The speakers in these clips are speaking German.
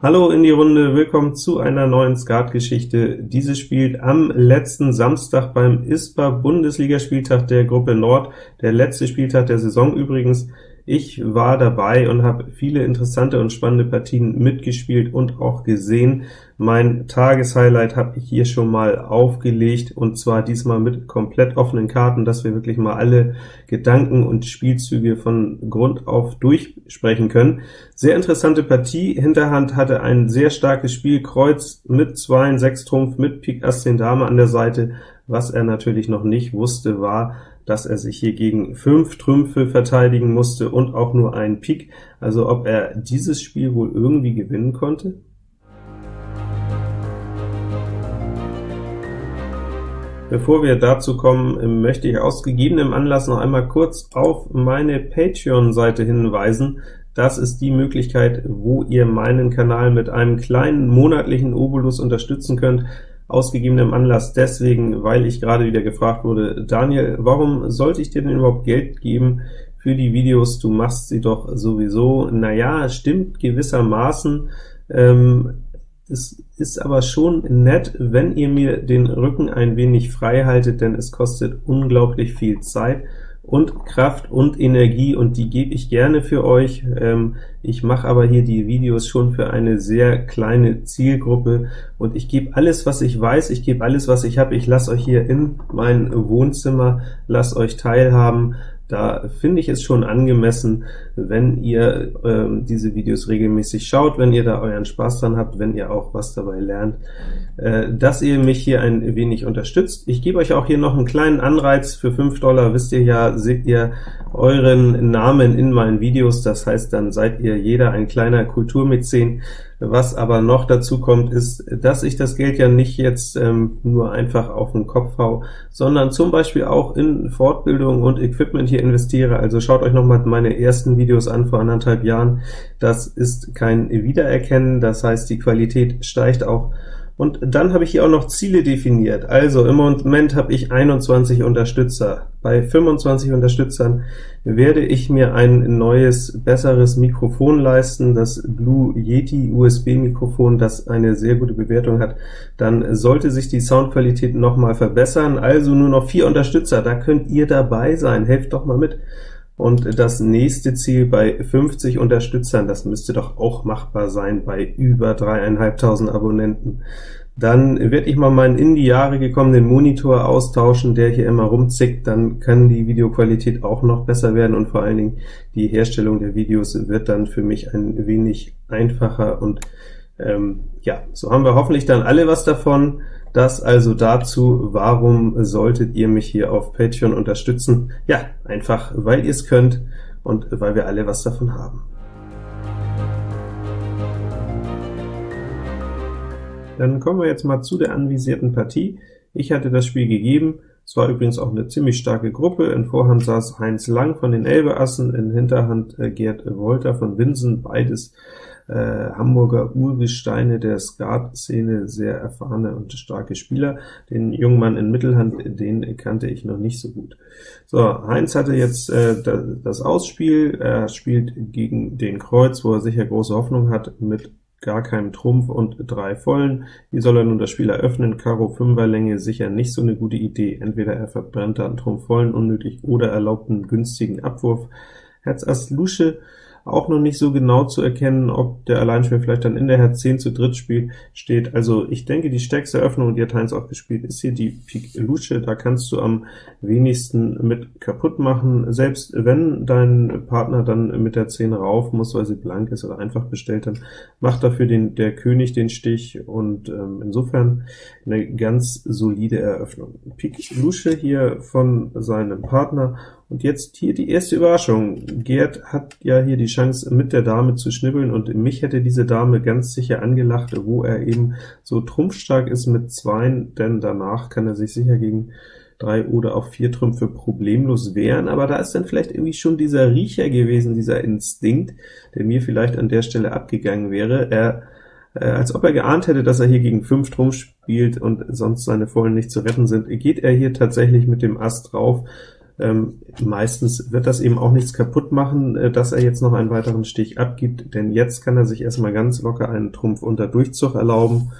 Hallo in die Runde, willkommen zu einer neuen Skatgeschichte. Diese spielt am letzten Samstag beim ISPA Bundesligaspieltag der Gruppe Nord, der letzte Spieltag der Saison übrigens. Ich war dabei und habe viele interessante und spannende Partien mitgespielt und auch gesehen. Mein Tageshighlight habe ich hier schon mal aufgelegt und zwar diesmal mit komplett offenen Karten, dass wir wirklich mal alle Gedanken und Spielzüge von Grund auf durchsprechen können. Sehr interessante Partie. Hinterhand hatte ein sehr starkes Spiel. Kreuz mit 2, 6 Trumpf, mit Pik Ass 10 Dame an der Seite. Was er natürlich noch nicht wusste, war, dass er sich hier gegen fünf Trümpfe verteidigen musste und auch nur einen Pik, also ob er dieses Spiel wohl irgendwie gewinnen konnte? Bevor wir dazu kommen, möchte ich aus gegebenem Anlass noch einmal kurz auf meine Patreon-Seite hinweisen. Das ist die Möglichkeit, wo ihr meinen Kanal mit einem kleinen monatlichen Obolus unterstützen könnt ausgegebenem Anlass deswegen, weil ich gerade wieder gefragt wurde, Daniel, warum sollte ich dir denn überhaupt Geld geben für die Videos? Du machst sie doch sowieso. Naja, stimmt gewissermaßen. Ähm, es ist aber schon nett, wenn ihr mir den Rücken ein wenig frei haltet, denn es kostet unglaublich viel Zeit und Kraft und Energie und die gebe ich gerne für euch. Ähm, ich mache aber hier die Videos schon für eine sehr kleine Zielgruppe und ich gebe alles, was ich weiß, ich gebe alles, was ich habe. Ich lasse euch hier in mein Wohnzimmer, lasst euch teilhaben da finde ich es schon angemessen, wenn ihr ähm, diese Videos regelmäßig schaut, wenn ihr da euren Spaß dran habt, wenn ihr auch was dabei lernt, äh, dass ihr mich hier ein wenig unterstützt. Ich gebe euch auch hier noch einen kleinen Anreiz. Für 5 Dollar, wisst ihr ja, seht ihr euren Namen in meinen Videos, das heißt, dann seid ihr jeder ein kleiner Kulturmäzen, was aber noch dazu kommt, ist, dass ich das Geld ja nicht jetzt ähm, nur einfach auf den Kopf hau, sondern zum Beispiel auch in Fortbildung und Equipment hier investiere. Also schaut euch nochmal meine ersten Videos an vor anderthalb Jahren. Das ist kein Wiedererkennen, das heißt, die Qualität steigt auch und dann habe ich hier auch noch Ziele definiert. Also im Moment habe ich 21 Unterstützer. Bei 25 Unterstützern werde ich mir ein neues, besseres Mikrofon leisten, das Blue Yeti USB Mikrofon, das eine sehr gute Bewertung hat. Dann sollte sich die Soundqualität nochmal verbessern. Also nur noch vier Unterstützer, da könnt ihr dabei sein. Helft doch mal mit. Und das nächste Ziel bei 50 Unterstützern, das müsste doch auch machbar sein bei über dreieinhalbtausend Abonnenten. Dann werde ich mal meinen in die Jahre gekommenen Monitor austauschen, der hier immer rumzickt, dann kann die Videoqualität auch noch besser werden und vor allen Dingen die Herstellung der Videos wird dann für mich ein wenig einfacher und ähm, ja, so haben wir hoffentlich dann alle was davon. Das also dazu, warum solltet ihr mich hier auf Patreon unterstützen? Ja, einfach, weil ihr es könnt und weil wir alle was davon haben. Dann kommen wir jetzt mal zu der anvisierten Partie. Ich hatte das Spiel gegeben. Es war übrigens auch eine ziemlich starke Gruppe. In Vorhand saß Heinz Lang von den Elbeassen, in Hinterhand äh, Gerd Wolter von Winsen, beides äh, Hamburger Urgesteine der Skat-Szene, sehr erfahrene und starke Spieler. Den jungen Mann in Mittelhand, den kannte ich noch nicht so gut. So, Heinz hatte jetzt äh, das Ausspiel, er spielt gegen den Kreuz, wo er sicher große Hoffnung hat, mit gar keinem Trumpf und drei Vollen. Wie soll er nun das Spiel eröffnen? Karo Fünferlänge sicher nicht so eine gute Idee. Entweder er verbrennt da einen Trumpf Vollen unnötig oder erlaubt einen günstigen Abwurf. Herz Ass Lusche auch noch nicht so genau zu erkennen, ob der Alleinspieler vielleicht dann in der Herz 10 zu dritt spielt, steht. Also ich denke, die stärkste Eröffnung, die hat Heinz auch gespielt, ist hier die Pik Lusche. Da kannst du am wenigsten mit kaputt machen. Selbst wenn dein Partner dann mit der 10 rauf muss, weil sie blank ist oder einfach bestellt, dann macht dafür den, der König den Stich und ähm, insofern eine ganz solide Eröffnung. Pik Lusche hier von seinem Partner und jetzt hier die erste Überraschung. Gerd hat ja hier die Chance, mit der Dame zu schnibbeln, und mich hätte diese Dame ganz sicher angelacht, wo er eben so trumpfstark ist mit Zweien, denn danach kann er sich sicher gegen drei oder auch vier Trümpfe problemlos wehren, aber da ist dann vielleicht irgendwie schon dieser Riecher gewesen, dieser Instinkt, der mir vielleicht an der Stelle abgegangen wäre. Er äh, als ob er geahnt hätte, dass er hier gegen fünf Trumpf spielt und sonst seine Vollen nicht zu retten sind, geht er hier tatsächlich mit dem Ast drauf, Ähm, meistens wird das eben auch nichts kaputt machen, äh, dass er jetzt noch einen weiteren Stich abgibt, denn jetzt kann er sich erstmal ganz locker einen Trumpf unter Durchzug erlauben,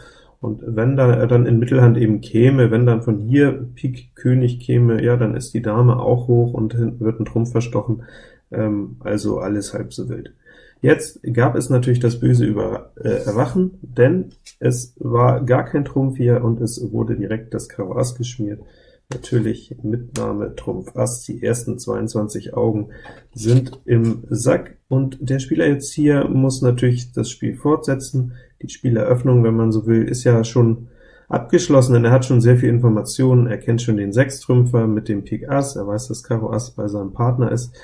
und wenn da er dann in Mittelhand eben käme, wenn dann von hier Pik König käme, ja, dann ist die Dame auch hoch und hinten wird ein Trumpf verstochen, ähm, also alles halb so wild. Jetzt gab es natürlich das böse Über äh, Erwachen, denn es war gar kein Trumpf hier und es wurde direkt das Karo Ass geschmiert. Natürlich Mitnahme Trumpf Ass, die ersten 22 Augen sind im Sack, und der Spieler jetzt hier muss natürlich das Spiel fortsetzen. Die Spieleröffnung, wenn man so will, ist ja schon abgeschlossen, denn er hat schon sehr viel Informationen, er kennt schon den Sechstrümpfer mit dem Pik Ass, er weiß, dass Karo Ass bei seinem Partner ist.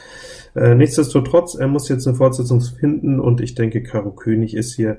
Äh, nichtsdestotrotz, er muss jetzt eine Fortsetzung finden, und ich denke, Karo König ist hier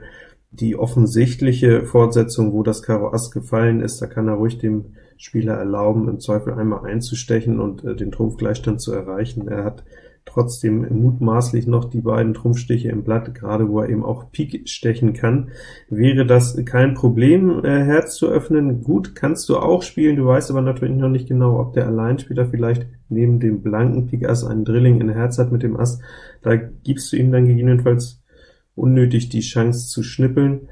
die offensichtliche Fortsetzung, wo das Karo Ass gefallen ist, da kann er ruhig dem Spieler erlauben, im Zweifel einmal einzustechen und äh, den Trumpfgleichstand zu erreichen. Er hat trotzdem mutmaßlich noch die beiden Trumpfstiche im Blatt, gerade wo er eben auch Pik stechen kann. Wäre das kein Problem, äh, Herz zu öffnen? Gut, kannst du auch spielen, du weißt aber natürlich noch nicht genau, ob der Alleinspieler vielleicht neben dem blanken Pik Ass einen Drilling in Herz hat mit dem Ass. Da gibst du ihm dann gegebenenfalls unnötig die Chance zu schnippeln.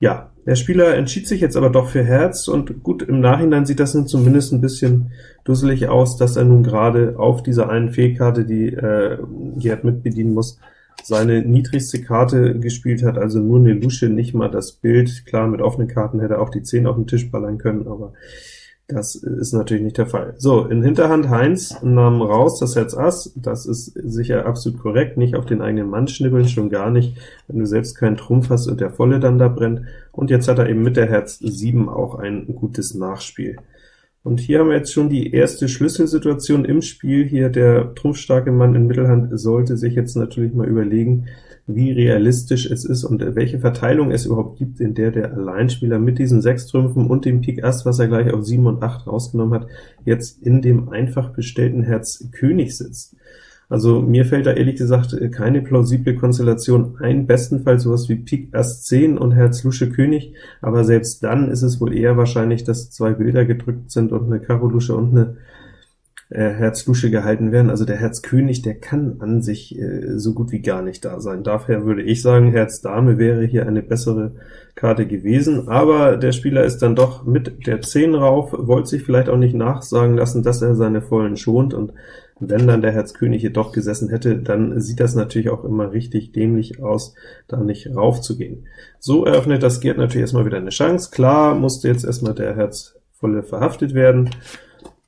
Ja, der Spieler entschied sich jetzt aber doch für Herz, und gut, im Nachhinein sieht das nun zumindest ein bisschen dusselig aus, dass er nun gerade auf dieser einen Fehlkarte, die äh, Gerd mitbedienen muss, seine niedrigste Karte gespielt hat, also nur eine Lusche, nicht mal das Bild. Klar, mit offenen Karten hätte er auch die 10 auf den Tisch ballern können, aber das ist natürlich nicht der Fall. So, in Hinterhand Heinz nahm raus das Herz Ass, das ist sicher absolut korrekt, nicht auf den eigenen Mann schnibbeln, schon gar nicht, wenn du selbst keinen Trumpf hast und der Volle dann da brennt. Und jetzt hat er eben mit der Herz 7 auch ein gutes Nachspiel. Und hier haben wir jetzt schon die erste Schlüsselsituation im Spiel. Hier der trumpfstarke Mann in Mittelhand sollte sich jetzt natürlich mal überlegen, wie realistisch es ist und welche Verteilung es überhaupt gibt, in der der Alleinspieler mit diesen sechs Trümpfen und dem Pik Ass, was er gleich auf 7 und 8 rausgenommen hat, jetzt in dem einfach bestellten Herz König sitzt. Also mir fällt da ehrlich gesagt keine plausible Konstellation ein, bestenfalls sowas wie Pik Ass 10 und Herz Lusche König, aber selbst dann ist es wohl eher wahrscheinlich, dass zwei Bilder gedrückt sind und eine Karo Lusche und eine äh, Herz Lusche gehalten werden. Also der Herz König, der kann an sich äh, so gut wie gar nicht da sein. Daher würde ich sagen, Herz Dame wäre hier eine bessere Karte gewesen, aber der Spieler ist dann doch mit der 10 rauf, wollte sich vielleicht auch nicht nachsagen lassen, dass er seine Vollen schont, und wenn dann der Herz König hier doch gesessen hätte, dann sieht das natürlich auch immer richtig dämlich aus, da nicht raufzugehen. So eröffnet das Gerd natürlich erstmal wieder eine Chance. Klar musste jetzt erstmal der Herz Volle verhaftet werden,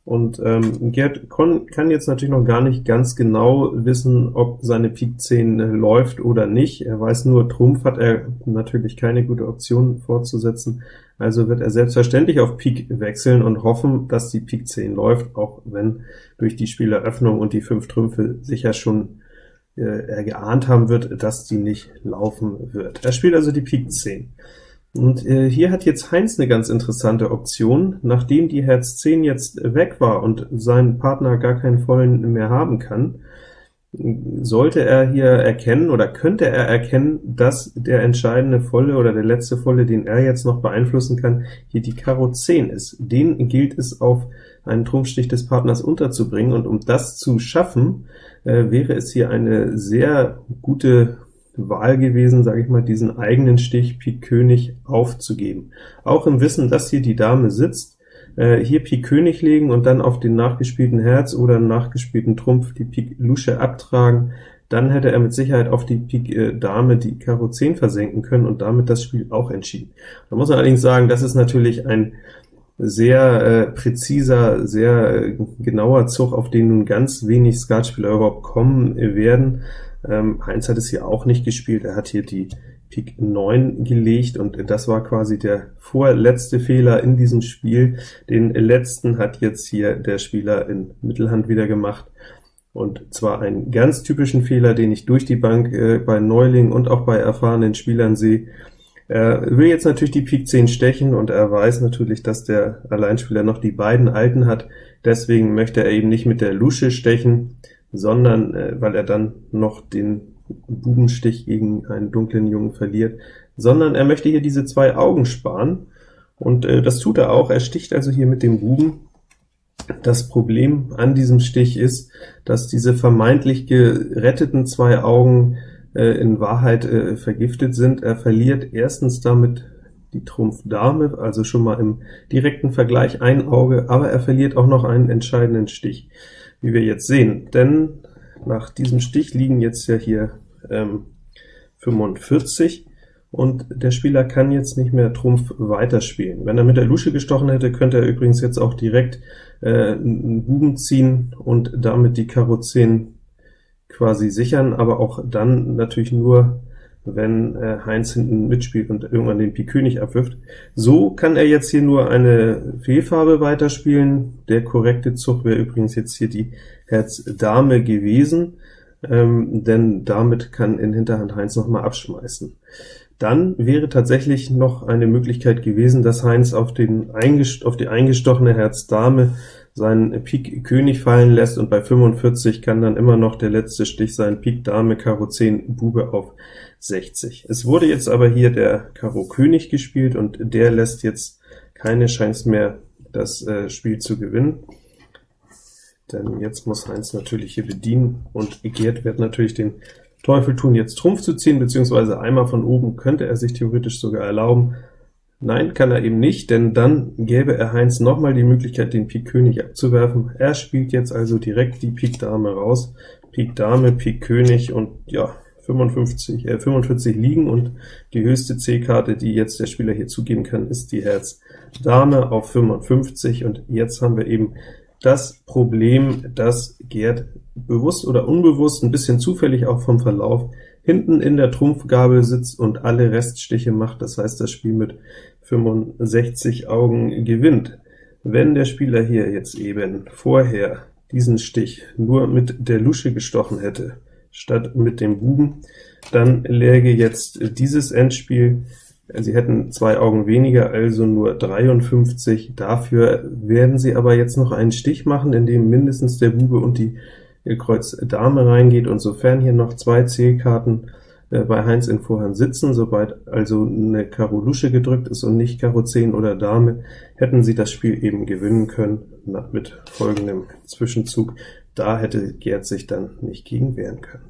und ähm, Gerd kann jetzt natürlich noch gar nicht ganz genau wissen, ob seine Pik 10 äh, läuft oder nicht. Er weiß nur, Trumpf hat er natürlich keine gute Option fortzusetzen, also wird er selbstverständlich auf Pik wechseln und hoffen, dass die Pik 10 läuft, auch wenn durch die Spieleröffnung und die fünf Trümpfe sicher schon äh, er geahnt haben wird, dass die nicht laufen wird. Er spielt also die Pik 10. Und äh, hier hat jetzt Heinz eine ganz interessante Option. Nachdem die Herz 10 jetzt weg war und sein Partner gar keinen vollen mehr haben kann, sollte er hier erkennen oder könnte er erkennen, dass der entscheidende Volle oder der letzte Volle, den er jetzt noch beeinflussen kann, hier die Karo 10 ist. Den gilt es auf einen Trumpfstich des Partners unterzubringen, und um das zu schaffen, äh, wäre es hier eine sehr gute Wahl gewesen, sage ich mal, diesen eigenen Stich Pik König aufzugeben. Auch im Wissen, dass hier die Dame sitzt, äh, hier Pik König legen und dann auf den nachgespielten Herz oder nachgespielten Trumpf die Pik Lusche abtragen, dann hätte er mit Sicherheit auf die Pik äh, Dame die Karo 10 versenken können und damit das Spiel auch entschieden. Da muss man allerdings sagen, das ist natürlich ein sehr äh, präziser, sehr äh, genauer Zug, auf den nun ganz wenig Skatspieler überhaupt kommen werden. Ähm, Heinz hat es hier auch nicht gespielt, er hat hier die Pik 9 gelegt, und das war quasi der vorletzte Fehler in diesem Spiel. Den letzten hat jetzt hier der Spieler in Mittelhand wieder gemacht, und zwar einen ganz typischen Fehler, den ich durch die Bank äh, bei Neulingen und auch bei erfahrenen Spielern sehe. Er will jetzt natürlich die Pik 10 stechen, und er weiß natürlich, dass der Alleinspieler noch die beiden Alten hat, deswegen möchte er eben nicht mit der Lusche stechen, sondern äh, weil er dann noch den Bubenstich gegen einen dunklen Jungen verliert, sondern er möchte hier diese zwei Augen sparen, und äh, das tut er auch. Er sticht also hier mit dem Buben, Das Problem an diesem Stich ist, dass diese vermeintlich geretteten zwei Augen äh, in Wahrheit äh, vergiftet sind. Er verliert erstens damit die Trumpf Dame, also schon mal im direkten Vergleich ein Auge, aber er verliert auch noch einen entscheidenden Stich, wie wir jetzt sehen. Denn nach diesem Stich liegen jetzt ja hier ähm, 45 und der Spieler kann jetzt nicht mehr Trumpf weiterspielen. Wenn er mit der Lusche gestochen hätte, könnte er übrigens jetzt auch direkt äh, einen Buben ziehen und damit die Karo 10 quasi sichern, aber auch dann natürlich nur, wenn äh, Heinz hinten mitspielt und irgendwann den Pik König abwirft. So kann er jetzt hier nur eine Fehlfarbe weiterspielen. Der korrekte Zug wäre übrigens jetzt hier die Herz Dame gewesen, ähm, denn damit kann in Hinterhand Heinz nochmal abschmeißen. Dann wäre tatsächlich noch eine Möglichkeit gewesen, dass Heinz auf, den auf die eingestochene Herz Dame seinen Pik König fallen lässt und bei 45 kann dann immer noch der letzte Stich sein, Pik Dame Karo 10 Bube auf 60. Es wurde jetzt aber hier der Karo König gespielt und der lässt jetzt keine Chance mehr, das äh, Spiel zu gewinnen. Denn jetzt muss Heinz natürlich hier bedienen und Gerd wird natürlich den Teufel tun, jetzt Trumpf zu ziehen, beziehungsweise einmal von oben könnte er sich theoretisch sogar erlauben, Nein, kann er eben nicht, denn dann gäbe er Heinz nochmal die Möglichkeit, den Pik König abzuwerfen. Er spielt jetzt also direkt die Pik Dame raus. Pik Dame, Pik König und ja, 55, äh, 45 liegen und die höchste C-Karte, die jetzt der Spieler hier zugeben kann, ist die Herz Dame auf 55 und jetzt haben wir eben das Problem, dass Gerd bewusst oder unbewusst, ein bisschen zufällig auch vom Verlauf, hinten in der Trumpfgabel sitzt und alle Reststiche macht, das heißt das Spiel mit 65 Augen gewinnt. Wenn der Spieler hier jetzt eben vorher diesen Stich nur mit der Lusche gestochen hätte, statt mit dem Buben, dann läge jetzt dieses Endspiel, Sie hätten zwei Augen weniger, also nur 53. Dafür werden Sie aber jetzt noch einen Stich machen, in dem mindestens der Bube und die Kreuz Dame reingeht, und sofern hier noch zwei Zählkarten äh, bei Heinz in Vorhand sitzen. Sobald also eine Karo Lusche gedrückt ist und nicht Karo 10 oder Dame, hätten sie das Spiel eben gewinnen können mit folgendem Zwischenzug. Da hätte Gerd sich dann nicht gegen wehren können.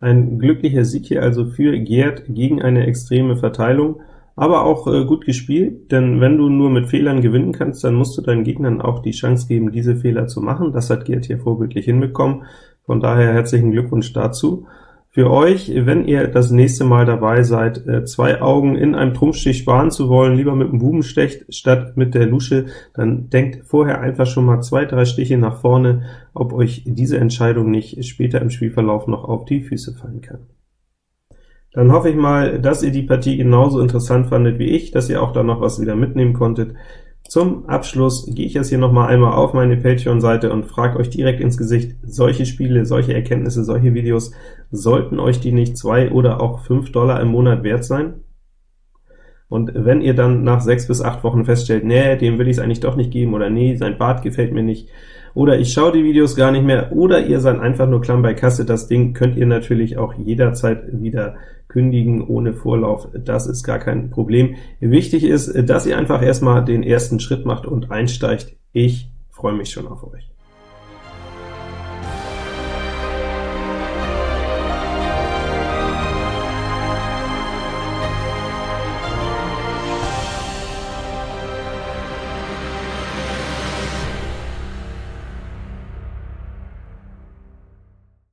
Ein glücklicher Sieg hier also für Gerd gegen eine extreme Verteilung aber auch äh, gut gespielt, denn wenn du nur mit Fehlern gewinnen kannst, dann musst du deinen Gegnern auch die Chance geben, diese Fehler zu machen. Das hat Gerd hier vorbildlich hinbekommen. Von daher herzlichen Glückwunsch dazu. Für euch, wenn ihr das nächste Mal dabei seid, äh, zwei Augen in einem Trumpfstich sparen zu wollen, lieber mit dem Bubenstech statt mit der Lusche, dann denkt vorher einfach schon mal zwei, drei Stiche nach vorne, ob euch diese Entscheidung nicht später im Spielverlauf noch auf die Füße fallen kann. Dann hoffe ich mal, dass ihr die Partie genauso interessant fandet wie ich, dass ihr auch da noch was wieder mitnehmen konntet. Zum Abschluss gehe ich jetzt hier noch mal einmal auf meine Patreon-Seite und frage euch direkt ins Gesicht, solche Spiele, solche Erkenntnisse, solche Videos, sollten euch die nicht zwei oder auch fünf Dollar im Monat wert sein? Und wenn ihr dann nach sechs bis acht Wochen feststellt, nee, dem will ich es eigentlich doch nicht geben, oder nee, sein Bart gefällt mir nicht, oder ich schaue die Videos gar nicht mehr, oder ihr seid einfach nur klamm bei Kasse, das Ding könnt ihr natürlich auch jederzeit wieder kündigen ohne Vorlauf, das ist gar kein Problem. Wichtig ist, dass ihr einfach erstmal den ersten Schritt macht und einsteigt. Ich freue mich schon auf euch.